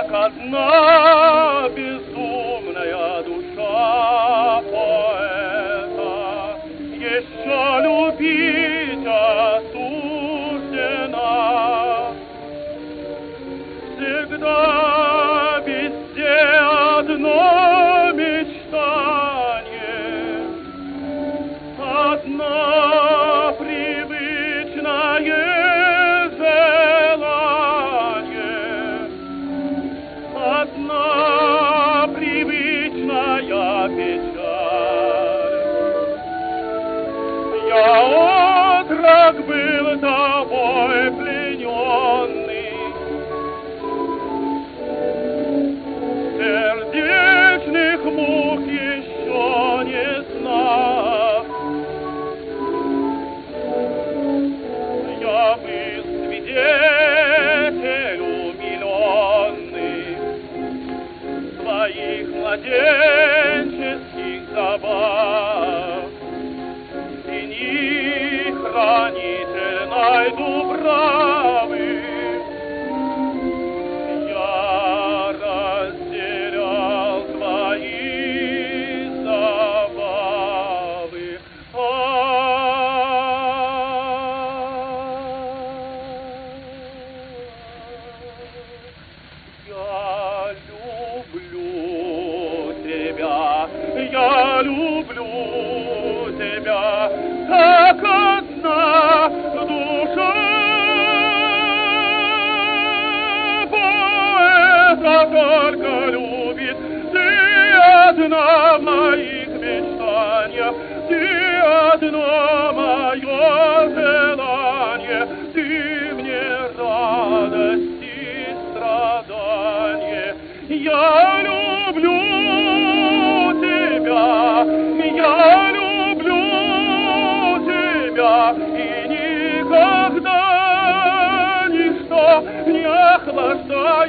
Fakat no. Отрок был тобой плененный, сердечных мук еще не знав. Я был свидетель умиленный своих младенческих забав. Я люблю тебя, как одна душа. Поэта только любит, ты одна в моих мечтаниях, ты одно мое желание, ты мне радость и страдание. Я so